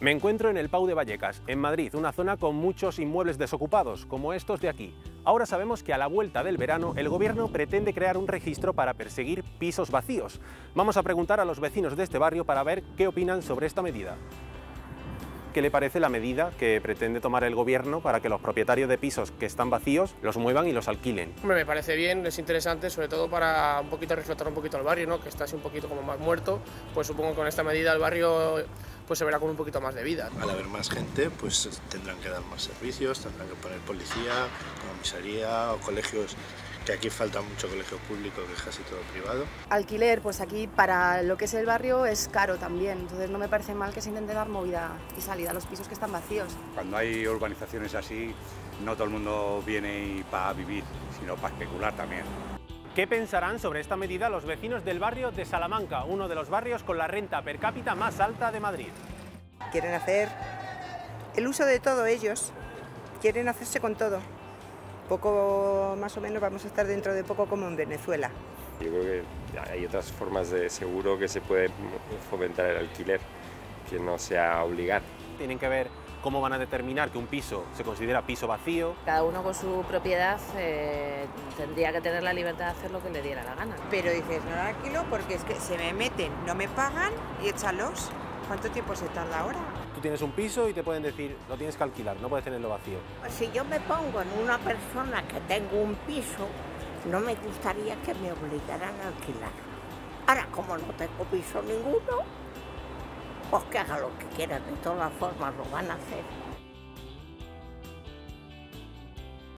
Me encuentro en el Pau de Vallecas, en Madrid, una zona con muchos inmuebles desocupados, como estos de aquí. Ahora sabemos que a la vuelta del verano el gobierno pretende crear un registro para perseguir pisos vacíos. Vamos a preguntar a los vecinos de este barrio para ver qué opinan sobre esta medida. ¿Qué le parece la medida que pretende tomar el gobierno para que los propietarios de pisos que están vacíos los muevan y los alquilen? Me parece bien, es interesante, sobre todo para un poquito reflotar un poquito el barrio, ¿no? que está así un poquito como más muerto. Pues supongo que con esta medida el barrio pues se verá con un poquito más de vida. Al haber más gente, pues tendrán que dar más servicios, tendrán que poner policía, comisaría o colegios que aquí falta mucho colegio público, que es casi todo privado. Alquiler, pues aquí para lo que es el barrio es caro también, entonces no me parece mal que se intente dar movida y salida a los pisos que están vacíos. Cuando hay urbanizaciones así, no todo el mundo viene para vivir, sino para especular también. ¿Qué pensarán sobre esta medida los vecinos del barrio de Salamanca, uno de los barrios con la renta per cápita más alta de Madrid? Quieren hacer el uso de todo ellos, quieren hacerse con todo. Poco más o menos vamos a estar dentro de poco como en Venezuela. Yo creo que hay otras formas de seguro que se puede fomentar el alquiler, que no sea obligar. Tienen que ver cómo van a determinar que un piso se considera piso vacío. Cada uno con su propiedad eh, tendría que tener la libertad de hacer lo que le diera la gana. Pero dices, no lo alquilo porque es que se me meten, no me pagan y échalos. ¿Cuánto tiempo se tarda ahora? Tú tienes un piso y te pueden decir, lo tienes que alquilar, no puedes tenerlo vacío. Si yo me pongo en una persona que tengo un piso, no me gustaría que me obligaran a alquilar. Ahora, como no tengo piso ninguno, pues que haga lo que quiera, de todas formas lo van a hacer.